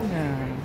Yeah.